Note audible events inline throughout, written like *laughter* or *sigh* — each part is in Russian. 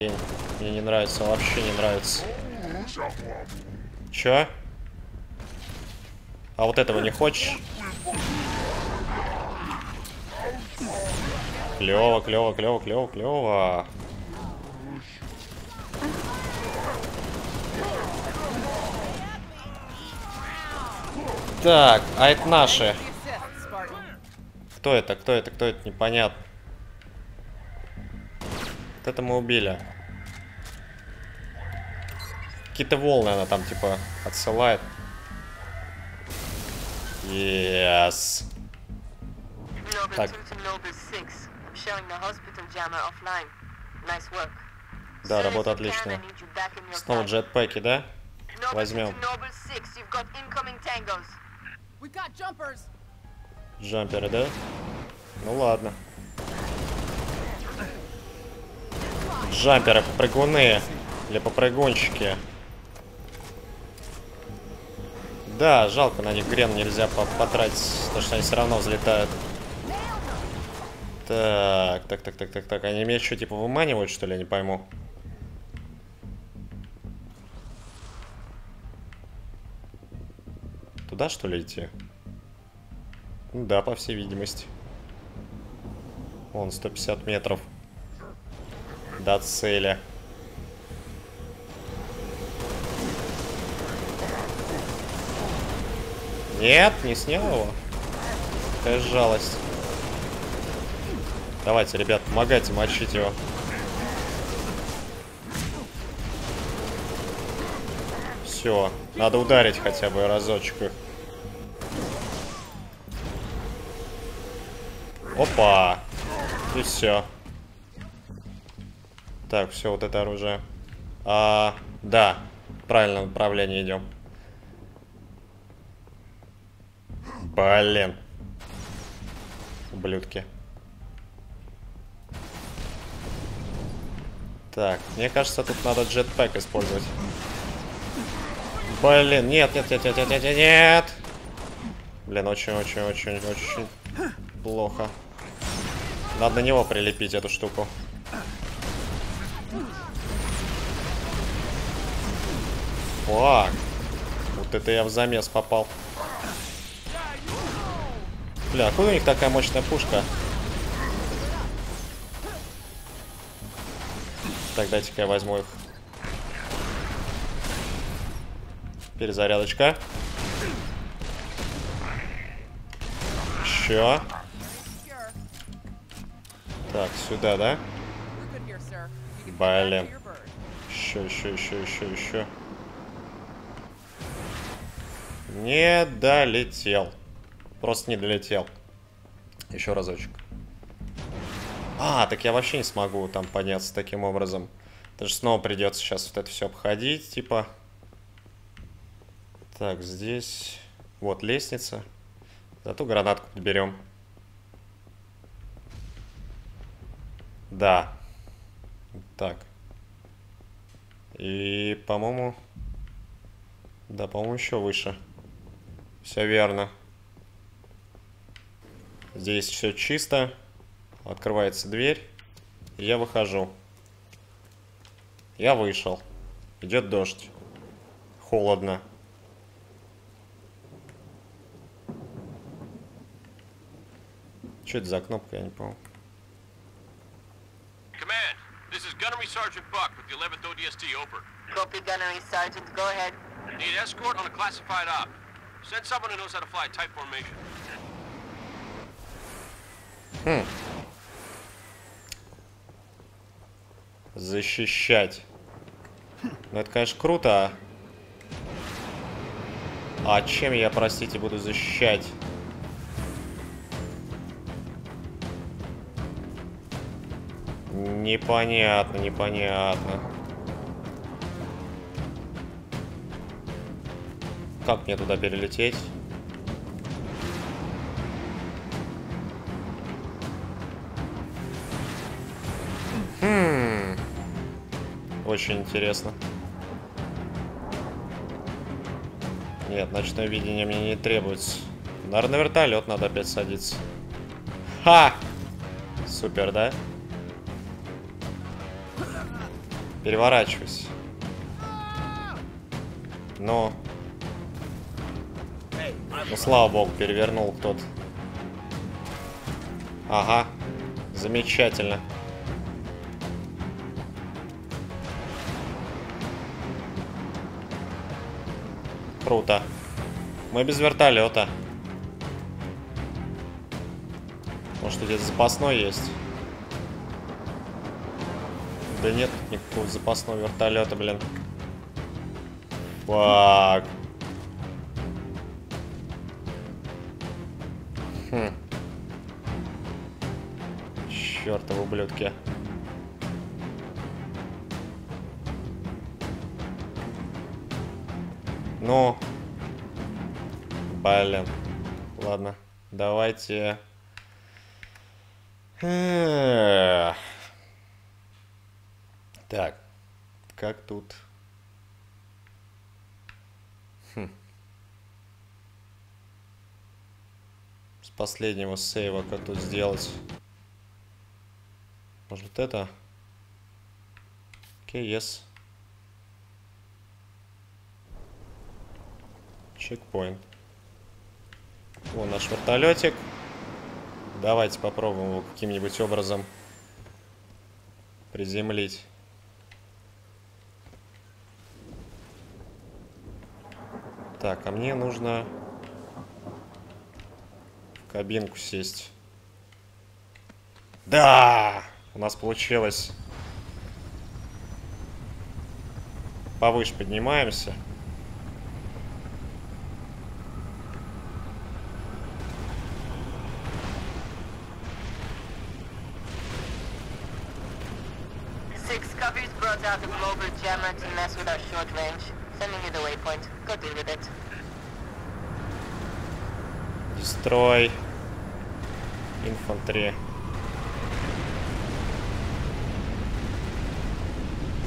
Мне не нравится, вообще не нравится. Чё? А вот этого не хочешь? Клево, клево, клево, клево, клево. Так, а это наши. Кто это? Кто это? Кто это? Непонятно. Вот это мы убили. Какие-то волны она там типа отсылает. Yes. Так. Да, работа отличная. Снова джетпеки, да? Возьмем. Джамперы, да? Ну ладно. Джамперы, попрыгуны. Или попрыгунчики. Да, жалко, на них грен нельзя потратить, потому что они все равно взлетают. Так, так, так, так, так, так. Они меня что, типа, выманивают, что ли, я не пойму. Туда, что ли, идти? Да, по всей видимости. Вон, 150 метров. До цели. Нет, не снял его. Какая жалость. Давайте, ребят, помогайте мочить его. Все, надо ударить хотя бы разочек их. Опа! И все. Так, все, вот это оружие. А, да, в правильном направлении идем. Блин. Ублюдки. Так, мне кажется, тут надо джетпэк использовать. Блин, нет, нет, нет, нет, нет, нет, нет. Блин, очень-очень-очень-очень плохо. Надо на него прилепить эту штуку. Фак. Вот это я в замес попал. Бля, откуда у них такая мощная пушка? Так, дайте-ка я возьму их. Перезарядочка. Еще. Так, сюда, да? Блин. Еще, еще, еще, еще, еще. Не долетел. Просто не долетел. Еще разочек. А, так я вообще не смогу там подняться таким образом. Даже снова придется сейчас вот это все обходить, типа. Так, здесь... Вот лестница. Зато гранатку подберем. Да. Так. И, по-моему... Да, по-моему, еще выше. Все верно. Здесь все чисто. Открывается дверь. я выхожу. Я вышел. Идет дождь. Холодно. Что это за кнопка, я не помню. Command, this is Gunnery Sergeant Buck with the 11th ODST, over. Copy, Gunnery Sergeant, go ahead. Need escort on a classified op. Send someone who knows how to fly type formation. Хм. Защищать. Ну, это, конечно, круто. А чем я, простите, буду защищать? Непонятно, непонятно. Как мне туда перелететь? Очень интересно. Нет, ночное видение мне не требуется. Наверное, на вертолет надо опять садиться. Ха! Супер, да? Переворачивайся. Но... Ну, слава богу, перевернул кто-то. Ага. Замечательно. Круто. Мы без вертолета. Может, где-то запасной есть? Да нет никакого запасного вертолета, блин. Фак. Хм. Чёртовы ублюдки. Ну. Блин. Ладно. Давайте... Так. Как тут... последнего сейва как тут сделать? Может это? Окей, okay, yes. Чекпоинт. Вон наш вертолетик. Давайте попробуем его каким-нибудь образом приземлить. Так, а мне нужно в кабинку сесть. Да! У нас получилось. Повыше поднимаемся. out the global jammer to mess with our short range. Sending you the waypoint. Go deal with it. Destroy. Infantry.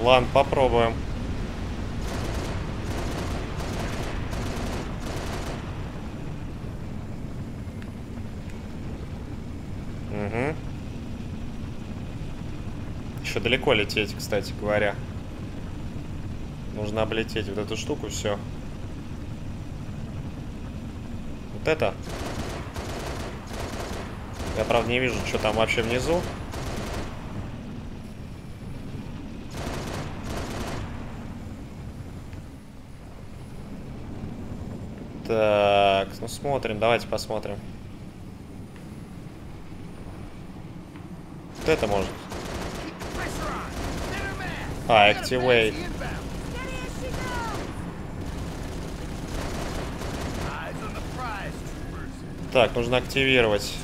Ладно, попробуем. Угу. Еще далеко лететь, кстати говоря. Нужно облететь вот эту штуку, все. Это. Я, правда, не вижу, что там вообще внизу. Так, ну смотрим, давайте посмотрим. Вот это может. А, Activate. Так, нужно активировать.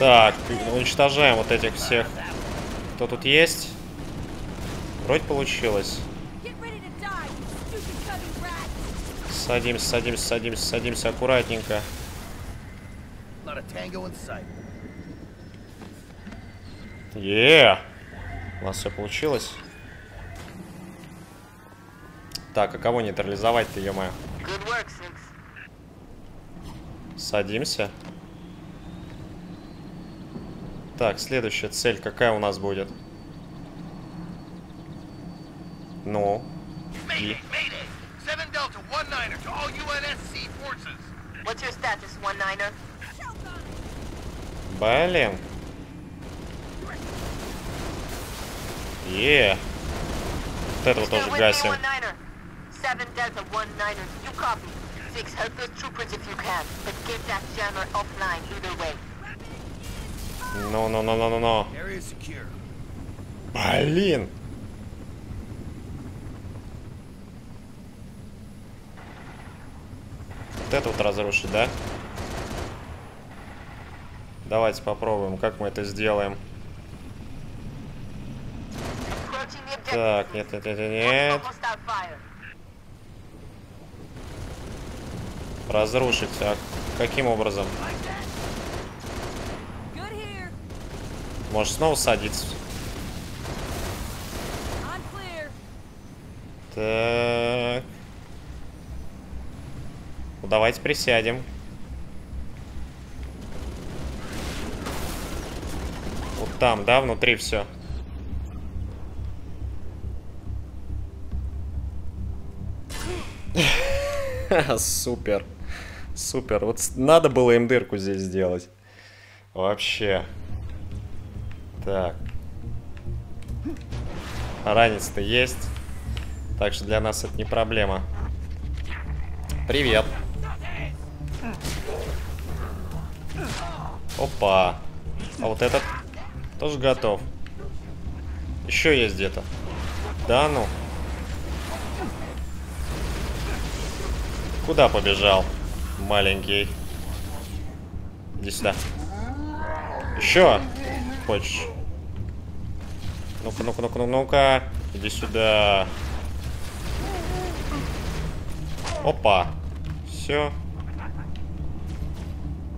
Так, уничтожаем вот этих всех. Кто тут есть? Вроде получилось. Садимся, садимся, садимся, садимся аккуратненько. Е, у нас все получилось. Так, а кого нейтрализовать-то, ё -моё? Садимся. Так, следующая цель какая у нас будет? Ну? И... Блин. Е. Вот этого тоже гасим. 7 Delta 1 Niners, you copy. Six, help those troopers if you can, but get that jammer offline either way. No, no, no, no, no, no. Area secure. Блин. Вот это вот разрушить, да? Давайте попробуем, как мы это сделаем. Так, нет, нет, нет, нет. Разрушить. А каким образом? Может снова садиться? Так. Ну, давайте присядем. Вот там, да, внутри все. *laughs* Супер. Супер. Вот надо было им дырку здесь сделать. Вообще. Так. Ранец-то есть. Так что для нас это не проблема. Привет. Опа. А вот этот тоже готов. Еще есть где-то. Да ну. Куда побежал? Маленький. Иди сюда. Еще хочешь? Ну-ка, ну-ка, ну-ка, ну-ка. Иди сюда. Опа. Все.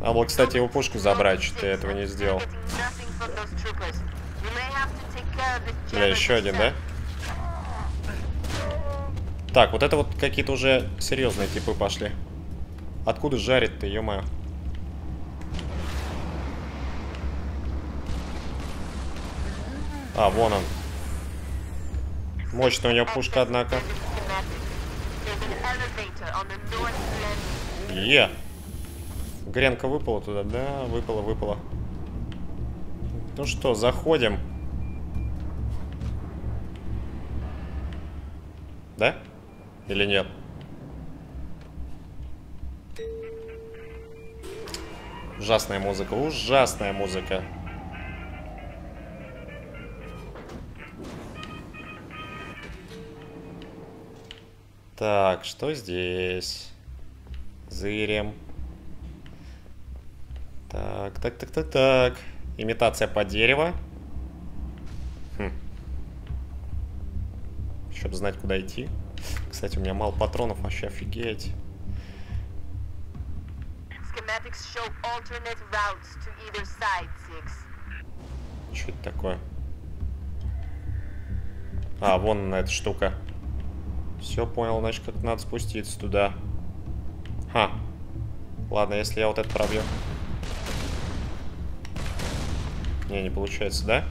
А вот, кстати, его пушку забрать, что я этого не сделал. Бля, еще один, да? Так, вот это вот какие-то уже серьезные типы пошли. Откуда жарит-то, ё-моё? А, вон он. Мощная у него пушка, однако. Е! Гренка выпала туда, да? Выпала, выпала. Ну что, заходим. Да? Или нет? Ужасная музыка, ужасная музыка. Так, что здесь? Зырем. Так, так, так, так, так. Имитация под дерево. Хм. Чтобы знать, куда идти. Кстати, у меня мало патронов, вообще офигеть. Что это такое? А, вон она эта штука. Все понял, значит, как надо спуститься туда. Ха. Ладно, если я вот это пробью. Не, не получается, да?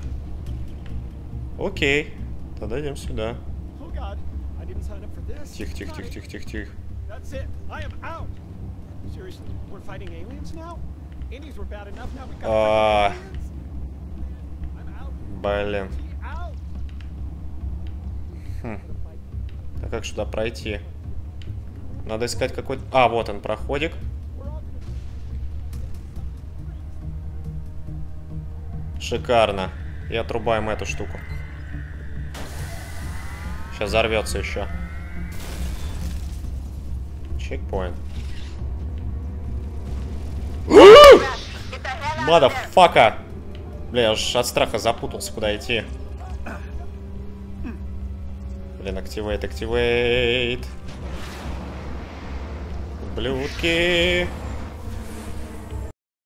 Окей. Тогда идем сюда. Тихо, тихо, тихо, тихо, тихо, тихо. А... Блин. Хм. А как сюда пройти? Надо искать какой-то... А, вот он, проходик. Шикарно. И отрубаем эту штуку. Сейчас взорвется еще. Чекпоинт. Motherfucker! Бля, я уж от страха запутался, куда идти. Блин, activate, activate. Ублюдки.